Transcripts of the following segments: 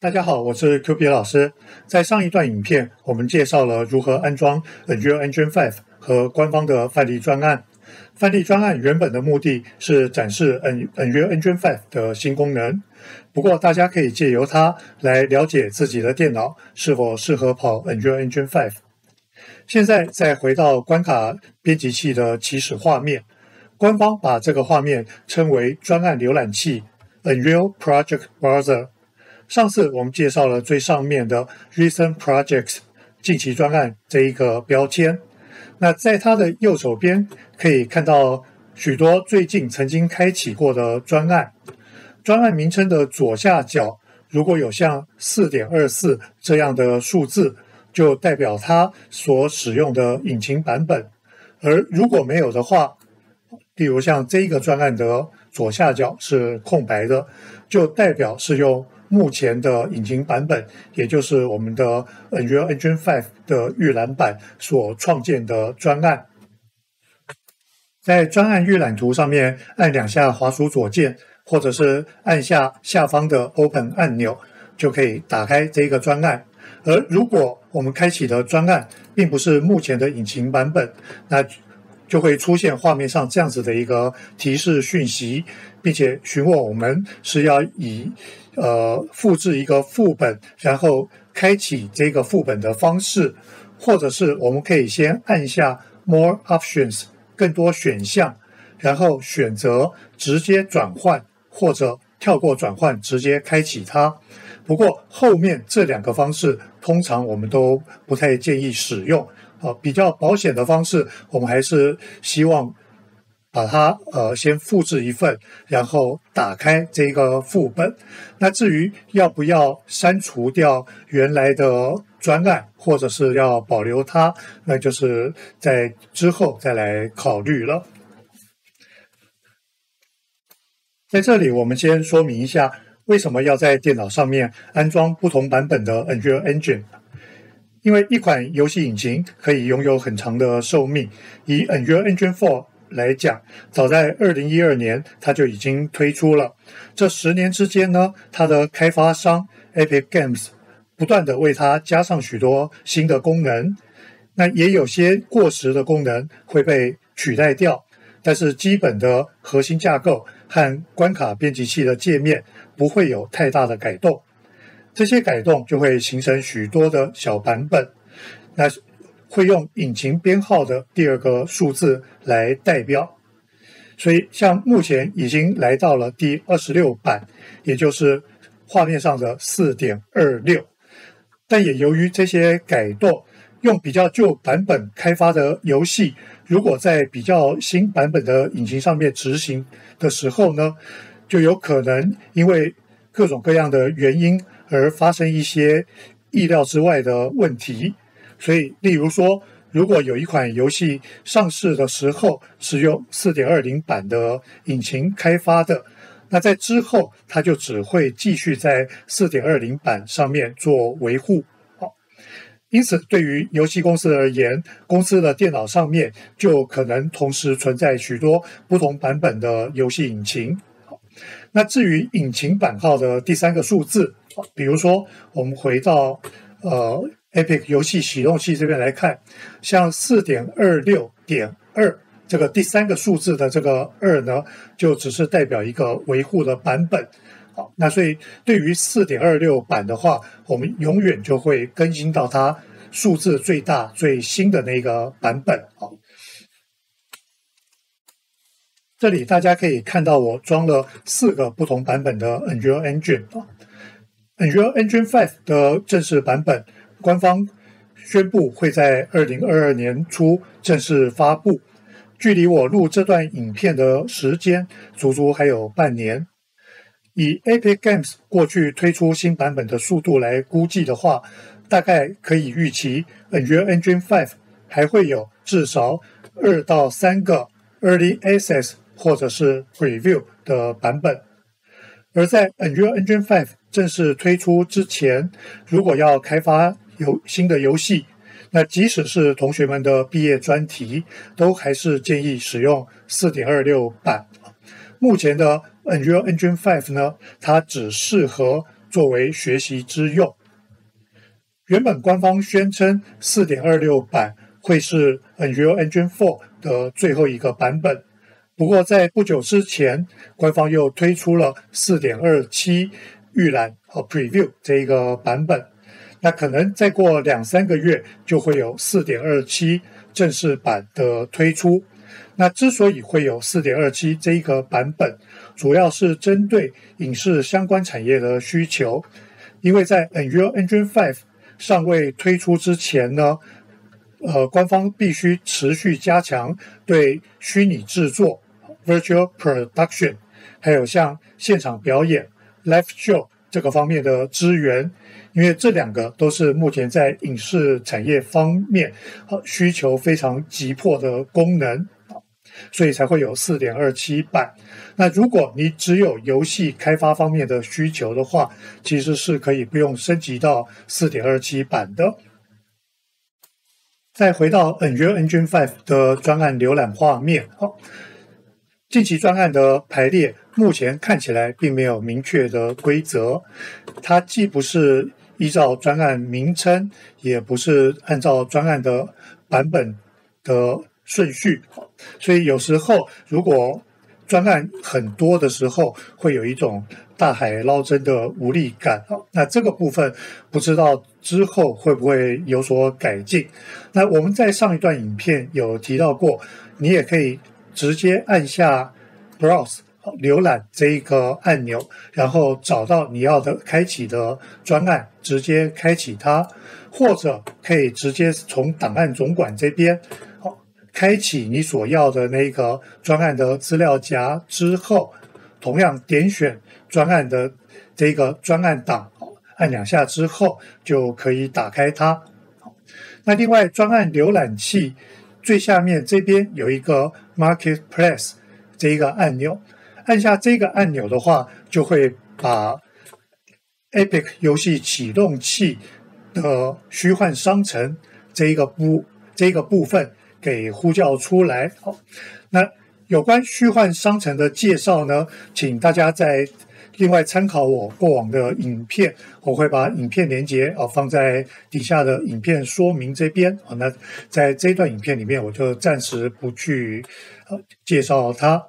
大家好，我是 Q B 老师。在上一段影片，我们介绍了如何安装 Unreal Engine 5和官方的范例专案。范例专案原本的目的是展示 Unreal Engine 5的新功能，不过大家可以借由它来了解自己的电脑是否适合跑 Unreal Engine 5。现在再回到关卡编辑器的起始画面，官方把这个画面称为专案浏览器 Unreal Project Browser。上次我们介绍了最上面的 Recent Projects 近期专案这一个标签，那在它的右手边可以看到许多最近曾经开启过的专案。专案名称的左下角如果有像四点二四这样的数字，就代表它所使用的引擎版本；而如果没有的话，例如像这一个专案的左下角是空白的，就代表是用。目前的引擎版本，也就是我们的 Unreal Engine 5的预览版所创建的专案，在专案预览图上面按两下滑鼠左键，或者是按下下方的 Open 按钮，就可以打开这个专案。而如果我们开启的专案并不是目前的引擎版本，那就会出现画面上这样子的一个提示讯息，并且询问我们是要以呃复制一个副本，然后开启这个副本的方式，或者是我们可以先按下 More Options 更多选项，然后选择直接转换或者跳过转换直接开启它。不过后面这两个方式通常我们都不太建议使用。啊，比较保险的方式，我们还是希望把它呃先复制一份，然后打开这个副本。那至于要不要删除掉原来的专案，或者是要保留它，那就是在之后再来考虑了。在这里，我们先说明一下，为什么要在电脑上面安装不同版本的 Unreal Engine。因为一款游戏引擎可以拥有很长的寿命，以 Unreal Engine 4来讲，早在二零一二年它就已经推出了。这十年之间呢，它的开发商 Epic Games 不断的为它加上许多新的功能。那也有些过时的功能会被取代掉，但是基本的核心架构和关卡编辑器的界面不会有太大的改动。这些改动就会形成许多的小版本，那会用引擎编号的第二个数字来代表。所以，像目前已经来到了第二十六版，也就是画面上的四点二六。但也由于这些改动，用比较旧版本开发的游戏，如果在比较新版本的引擎上面执行的时候呢，就有可能因为各种各样的原因。而发生一些意料之外的问题，所以，例如说，如果有一款游戏上市的时候是用四点二零版的引擎开发的，那在之后它就只会继续在四点二零版上面做维护。好，因此，对于游戏公司而言，公司的电脑上面就可能同时存在许多不同版本的游戏引擎。好，那至于引擎版号的第三个数字。比如说，我们回到呃 Epic 游戏启动器这边来看，像四点二六点二这个第三个数字的这个二呢，就只是代表一个维护的版本。好，那所以对于四点二六版的话，我们永远就会更新到它数字最大最新的那个版本。好，这里大家可以看到我装了四个不同版本的 Unreal Engine 啊。Unreal Engine 5的正式版本，官方宣布会在二零二二年初正式发布。距离我录这段影片的时间，足足还有半年。以 Epic Games 过去推出新版本的速度来估计的话，大概可以预期 Unreal Engine 5还会有至少二到三个 Early Access 或者是 Preview 的版本。而在 Unreal Engine 5正式推出之前，如果要开发有新的游戏，那即使是同学们的毕业专题，都还是建议使用4.26版。目前的 Unreal Engine 5呢，它只适合作为学习之用。原本官方宣称4.26版会是 Unreal Engine 4的最后一个版本，不过在不久之前，官方又推出了4.27预览和 Preview 这一个版本。那可能再过两三个月就会有4.27正式版的推出。那之所以会有4.27这一个版本，主要是针对影视相关产业的需求，因为在 Unreal Engine 5。尚未推出之前呢，呃，官方必须持续加强对虚拟制作 （virtual production） 还有像现场表演 （live show） 这个方面的资源，因为这两个都是目前在影视产业方面需求非常急迫的功能。所以才会有四点二七版。那如果你只有游戏开发方面的需求的话，其实是可以不用升级到四点二七版的。再回到 Unreal Engine 5的专案浏览画面，好，近期专案的排列目前看起来并没有明确的规则，它既不是依照专案名称，也不是按照专案的版本的。顺序，所以有时候如果专案很多的时候，会有一种大海捞针的无力感。那这个部分不知道之后会不会有所改进。那我们在上一段影片有提到过，你也可以直接按下 Browse 浏览这一个按钮，然后找到你要的开启的专案，直接开启它，或者可以直接从档案总管这边。开启你所要的那个专案的资料夹之后，同样点选专案的这个专案档，按两下之后就可以打开它。那另外专案浏览器最下面这边有一个 Marketplace 这一个按钮，按下这个按钮的话，就会把 Epic 游戏启动器的虚幻商城这一个部这一个部分。给呼叫出来。好，那有关虚幻商城的介绍呢，请大家在另外参考我过往的影片，我会把影片连接啊放在底下的影片说明这边啊。那在这段影片里面，我就暂时不去呃介绍它。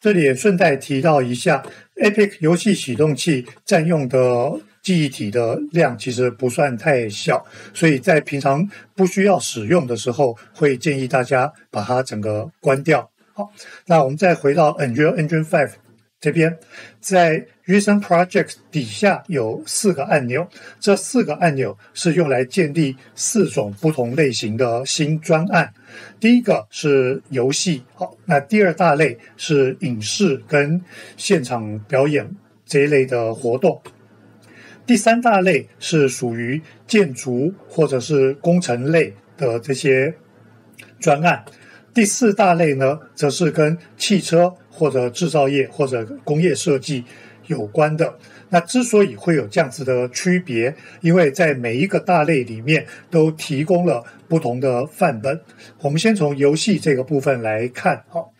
这里也顺带提到一下，Epic 游戏启动器占用的。记忆体的量其实不算太小，所以在平常不需要使用的时候，会建议大家把它整个关掉。好，那我们再回到 Unreal Engine Five 这边，在 Recent Projects 底下有四个按钮，这四个按钮是用来建立四种不同类型的新专案。第一个是游戏，好，那第二大类是影视跟现场表演这一类的活动。第三大类是属于建筑或者是工程类的这些专案，第四大类呢，则是跟汽车或者制造业或者工业设计有关的。那之所以会有这样子的区别，因为在每一个大类里面都提供了不同的范本。我们先从游戏这个部分来看，好。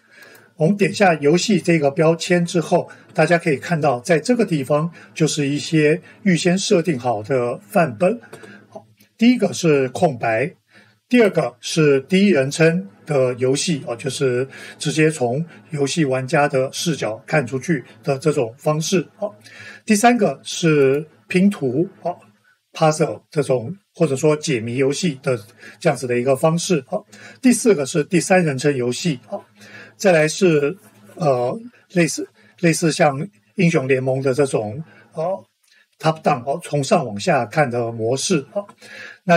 我们点下游戏这个标签之后，大家可以看到，在这个地方就是一些预先设定好的范本。好，第一个是空白，第二个是第一人称的游戏哦，就是直接从游戏玩家的视角看出去的这种方式。好，第三个是拼图哦，puzzle 这种或者说解谜游戏的这样子的一个方式。好，第四个是第三人称游戏。好。再来是呃类似类似像英雄联盟的这种哦 top down 哦从上往下看的模式哦。那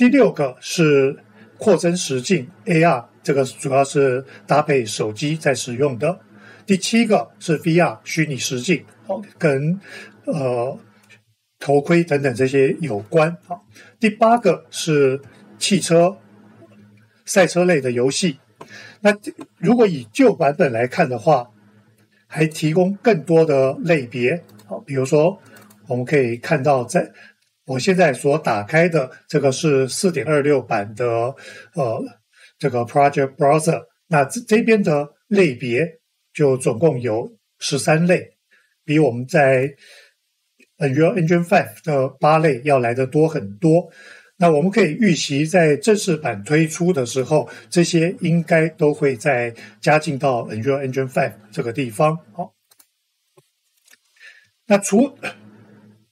第六个是扩增实境 AR，这个主要是搭配手机在使用的。第七个是 VR 虚拟实境哦，跟呃头盔等等这些有关啊。第八个是汽车赛车类的游戏。那如果以旧版本来看的话，还提供更多的类别，好，比如说我们可以看到，在我现在所打开的这个是四点二六版的呃这个 Project Browser，那这这边的类别就总共有十三类，比我们在 Unreal Engine 5的八类要来的多很多。那我们可以预期，在正式版推出的时候，这些应该都会在加进到 Unreal Engine 5这个地方。好，那除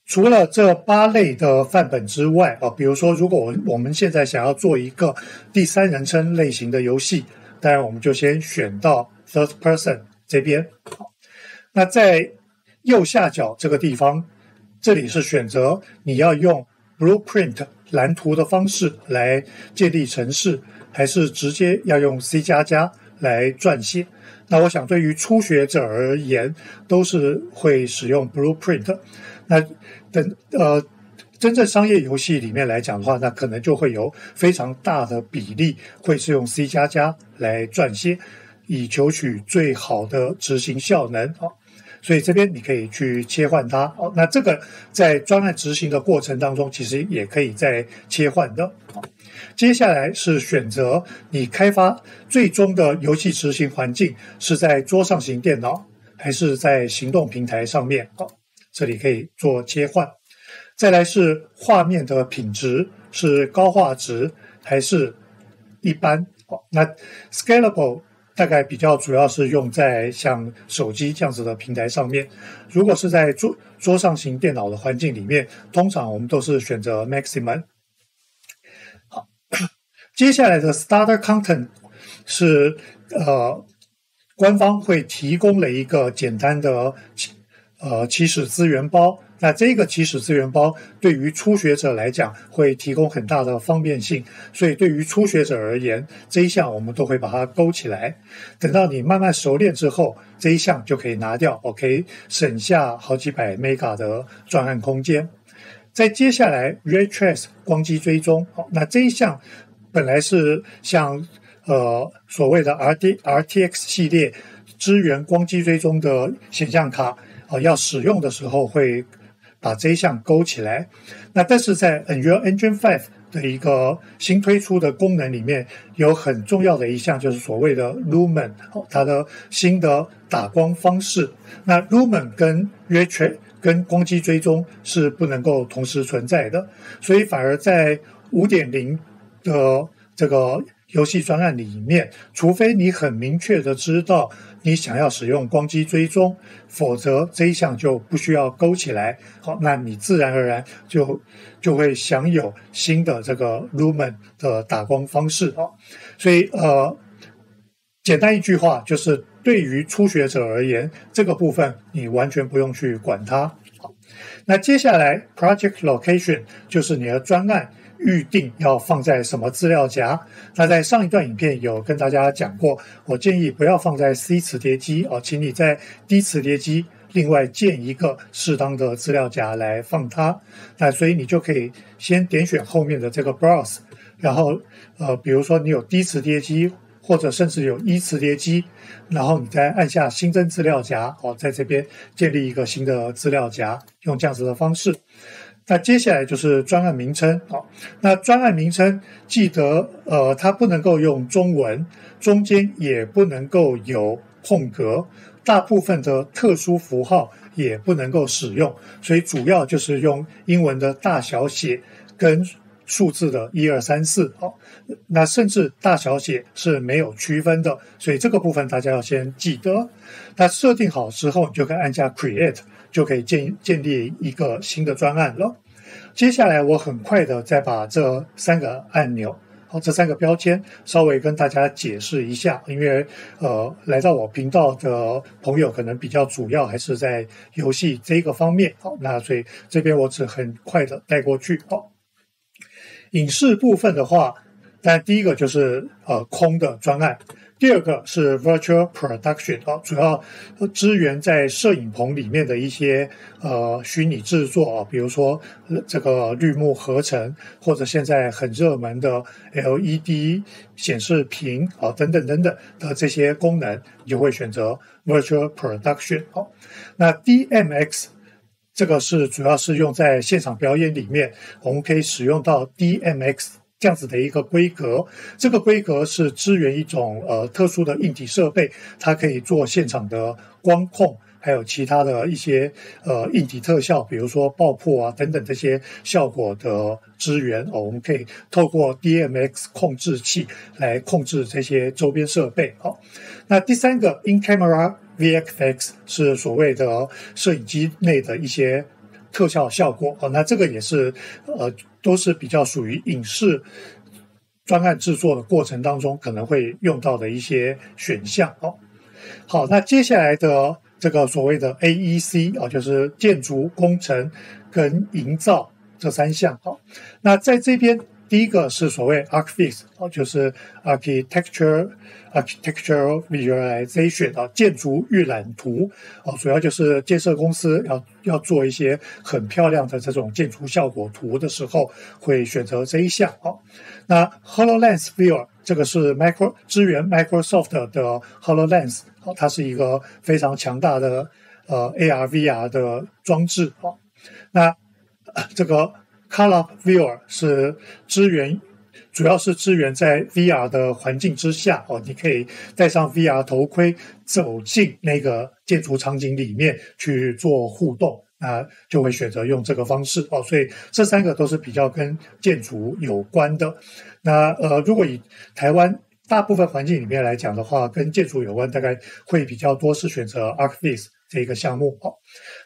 除了这八类的范本之外啊，比如说，如果我我们现在想要做一个第三人称类型的游戏，当然我们就先选到 Third Person 这边。好，那在右下角这个地方，这里是选择你要用 Blueprint。蓝图的方式来建立城市，还是直接要用 C 加加来撰写？那我想对于初学者而言，都是会使用 Blueprint。那等呃真正商业游戏里面来讲的话，那可能就会有非常大的比例会是用 C 加加来撰写，以求取最好的执行效能啊。所以这边你可以去切换它哦。那这个在专案执行的过程当中，其实也可以再切换的。接下来是选择你开发最终的游戏执行环境是在桌上型电脑还是在行动平台上面哦。这里可以做切换。再来是画面的品质是高画质还是一般？好，那 scalable。大概比较主要是用在像手机这样子的平台上面。如果是在桌桌上型电脑的环境里面，通常我们都是选择 Maximum。好，接下来的 Starter Content 是呃官方会提供了一个简单的呃起始资源包。那这个起始资源包对于初学者来讲会提供很大的方便性，所以对于初学者而言，这一项我们都会把它勾起来。等到你慢慢熟练之后，这一项就可以拿掉，OK，省下好几百 mega 的专案空间。在接下来 Ray Trace 光机追踪，好，那这一项本来是像呃所谓的 RD RTX 系列支援光机追踪的显像卡啊，要使用的时候会。把这一项勾起来，那但是在 Unreal Engine 5的一个新推出的功能里面，有很重要的一项就是所谓的 Lumen，它的新的打光方式。那 Lumen 跟 Ray Trace 跟光机追踪是不能够同时存在的，所以反而在5.0的这个。游戏专案里面，除非你很明确的知道你想要使用光机追踪，否则这一项就不需要勾起来。好，那你自然而然就就会享有新的这个 Lumen 的打光方式啊。所以呃，简单一句话就是，对于初学者而言，这个部分你完全不用去管它。好，那接下来 Project Location 就是你的专案。预定要放在什么资料夹？那在上一段影片有跟大家讲过，我建议不要放在 C 磁碟机哦，请你在 D 磁碟机另外建一个适当的资料夹来放它。那所以你就可以先点选后面的这个 Browse，然后呃，比如说你有 D 磁碟机，或者甚至有 E 磁碟机，然后你再按下新增资料夹，哦，在这边建立一个新的资料夹，用这样子的方式。那接下来就是专案名称啊。那专案名称记得，呃，它不能够用中文，中间也不能够有空格，大部分的特殊符号也不能够使用，所以主要就是用英文的大小写跟数字的一二三四哦。那甚至大小写是没有区分的，所以这个部分大家要先记得。那设定好之后，你就可以按下 Create。就可以建建立一个新的专案了。接下来我很快的再把这三个按钮，好，这三个标签稍微跟大家解释一下，因为呃，来到我频道的朋友可能比较主要还是在游戏这个方面，好，那所以这边我只很快的带过去。好，影视部分的话，但第一个就是呃空的专案。第二个是 virtual production 啊，主要支援在摄影棚里面的一些呃虚拟制作啊，比如说这个绿幕合成，或者现在很热门的 LED 显示屏啊等等等等的这些功能，你就会选择 virtual production 好。那 DMX 这个是主要是用在现场表演里面，我们可以使用到 DMX。这样子的一个规格，这个规格是支援一种呃特殊的硬体设备，它可以做现场的光控，还有其他的一些呃硬体特效，比如说爆破啊等等这些效果的支援哦，我们可以透过 DMX 控制器来控制这些周边设备。好，那第三个 In Camera VFX 是所谓的摄影机内的一些特效效果哦，那这个也是呃都是比较属于影视。专案制作的过程当中可能会用到的一些选项哦。好，那接下来的这个所谓的 AEC 啊，就是建筑工程跟营造这三项。好，那在这边第一个是所谓 ArchVis 啊，就是 Architecture Architectural Visualization 啊，建筑预览图啊，主要就是建设公司要要做一些很漂亮的这种建筑效果图的时候，会选择这一项啊。那 Hololens Viewer 这个是 Micro 支援 Microsoft 的 Hololens，好，它是一个非常强大的呃 AR VR 的装置，啊，那这个 Color Viewer 是支援，主要是支援在 VR 的环境之下，哦，你可以戴上 VR 头盔走进那个建筑场景里面去做互动。那就会选择用这个方式哦，所以这三个都是比较跟建筑有关的。那呃，如果以台湾大部分环境里面来讲的话，跟建筑有关，大概会比较多是选择 ArcVis 这个项目哦。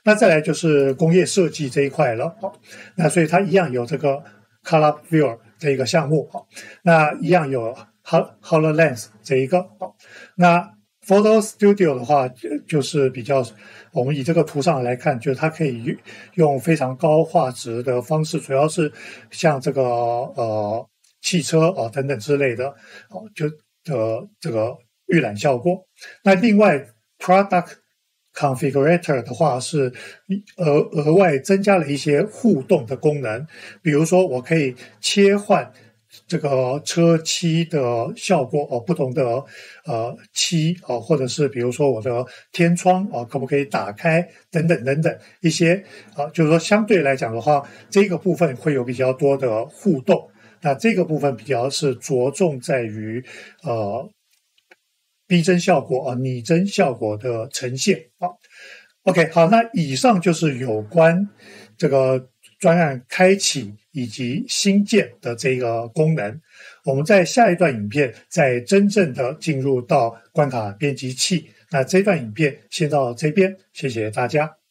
那再来就是工业设计这一块了哦。那所以它一样有这个 Color Viewer 这一个项目哦。那一样有 Hololens 这一个哦。那 Photo Studio 的话，就就是比较。我们以这个图上来看，就是它可以用非常高画质的方式，主要是像这个呃汽车啊等等之类的，哦，就的这个预览效果。那另外，Product Configurator 的话是额额外增加了一些互动的功能，比如说我可以切换。这个车漆的效果哦，不同的呃漆哦，或者是比如说我的天窗啊，可不可以打开等等等等一些啊，就是说相对来讲的话，这个部分会有比较多的互动。那这个部分比较是着重在于呃逼真效果啊，拟真效果的呈现啊。OK，好，那以上就是有关这个专案开启。以及新建的这个功能，我们在下一段影片再真正的进入到关卡编辑器。那这段影片先到这边，谢谢大家。